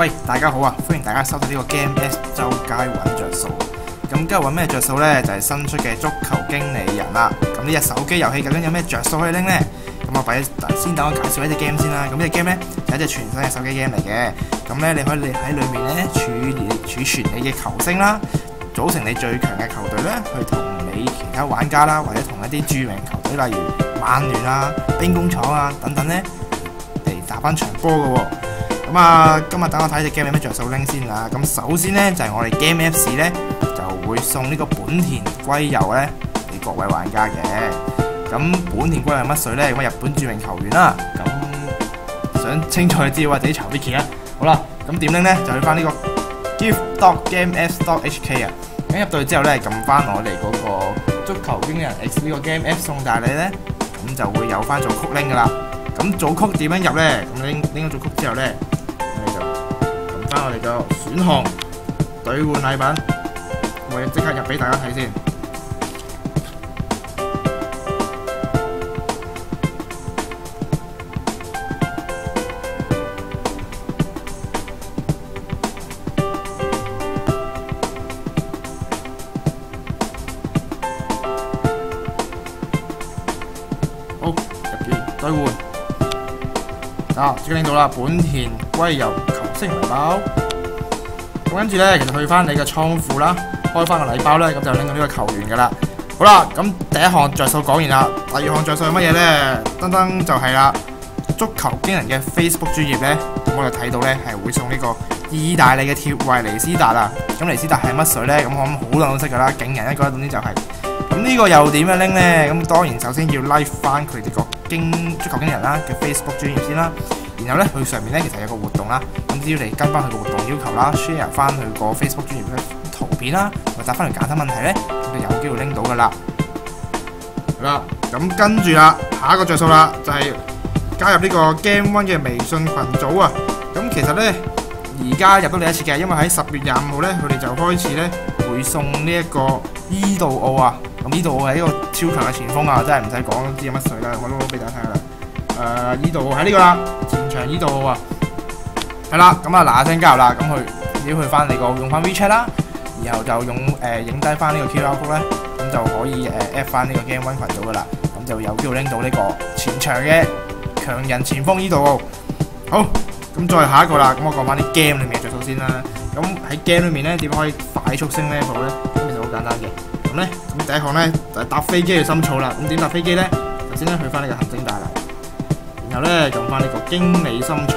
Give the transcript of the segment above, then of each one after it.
喂，大家好啊！歡迎大家收睇呢個 Game S 周街揾着數。咁今日揾咩着數呢？就係、是、新出嘅足球經理人啦。咁呢隻手機遊戲究竟有咩着數可以拎呢？咁我俾先等我介紹一隻 game 先啦。咁呢隻 game 呢，就係、一隻全新嘅手機 game 嚟嘅。咁呢，你可以喺裏面呢儲儲存你嘅球星啦，組成你最強嘅球隊呢，去同你其他玩家啦，或者同一啲著名球隊，例如曼聯啊、兵工廠啊等等呢，嚟打翻場波嘅喎。咁啊，今日等我睇隻 game 有咩着數拎先啦。咁首先呢，就係、我哋 Game Apps 咧就會送呢個本田圭佑咧俾各位玩家嘅。咁本田圭佑係乜水咧？咁日本著名球員啦。咁想清楚嘅資料或者查 Wiki 啦。好啦，咁點拎咧？就去翻呢個 gift.gameapps.hk 啊。咁入到去之後咧，撳翻我哋嗰個足球經理人 X 呢個 Game X 送大禮咧，咁就會有翻組曲拎噶啦。咁組曲點樣入咧？咁拎拎咗組曲之後咧。翻我哋嘅選項兌換禮品，我哋即刻入俾大家睇先。好，入邊兌換，啊，即刻拎到啦，本田圭佑。星禮包，咁跟住咧，其實去翻你嘅倉庫啦，開翻個禮包咧，咁就拎到呢個球員噶啦。好啦，咁第一項着數講完啦，第二項着數係乜嘢咧？噔噔就係啦，足球惊人嘅 Facebook 專頁咧，咁我就睇到咧係會送呢個意大利嘅鐵衛尼斯達啊。咁尼斯達係乜水咧？咁我諗好多人都識噶啦，勁人一個，總之就係、是。咁呢個又點樣拎咧？咁當然首先要 like 翻佢哋個經足球經人啦嘅 Facebook 專頁先啦。然後咧，佢上面咧其實有個活動啦，咁只要你跟翻佢個活動要求啦，share 翻佢個 Facebook 專頁嘅圖片啦，或者答翻嚟簡單問題咧，咁就有機會拎到噶啦。好啦，咁跟住啦，下一個着數啦，就係、加入呢個 Game One 嘅微信群組啊。咁其實咧，而家入到你一次嘅，因為喺十月廿五號咧，佢哋就開始咧會送呢一個伊度奧啊。咁呢度奧係一個超強嘅前鋒啊，真係唔使講知有乜水啦，我都俾大家睇下啦。誒、呃，伊度喺呢個啦。前場呢度啊，係啦，咁啊嗱聲加入啦，咁去要去翻你個用翻 WeChat 啦，然後就用誒影低翻呢個 QR code 咧，咁就可以誒 add 翻呢個 Game One 群組噶啦，咁就有機會拎到呢個前場嘅強人前鋒呢度。好，咁再下一個啦，咁我講翻啲 game 裏面嘅着數先啦。咁喺 game 裏面咧，點可以快速升 level 咧？咁其實好簡單嘅。咁咧，咁第一项咧就係搭飛機嘅深造啦。咁點搭飛機咧？首先咧去翻呢個行政大楼。然後咧，用翻呢個經理深造，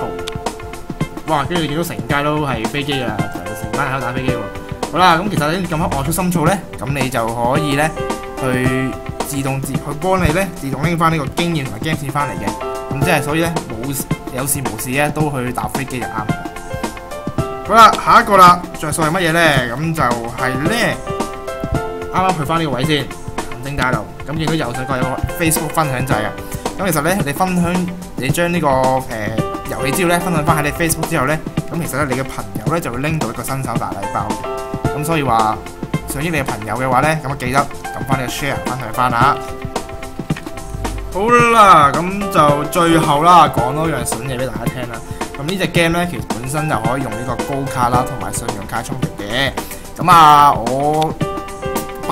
哇！跟住見到成街都係飛機啊，就成班人喺度打飛機喎。好啦，咁其實你撳翻外出深造咧，咁你就可以咧去自動自去幫你咧自動拎翻呢個經驗同埋 game 錢翻嚟嘅。咁即係所以咧冇有事無事咧都去搭飛機就啱。好啦，下一個啦，着數係乜嘢咧？咁就係咧，啱啱去翻呢個位先，行政大樓。咁見到右上角有個 Facebook 分享掣啊。咁其實咧，你分享你將呢、這個誒遊戲資料咧分享翻喺你 Facebook 之後咧，咁其實咧你嘅朋友咧就會拎到一個新手大禮包。咁所以話想益你嘅朋友嘅話咧，咁啊記得撳翻呢個 share 分享翻啦。好啦，咁就最後啦，講多樣筍嘢俾大家聽啦。咁呢隻 game 咧，其實本身就可以用呢個高卡啦，同埋信用卡充值嘅。咁啊，我。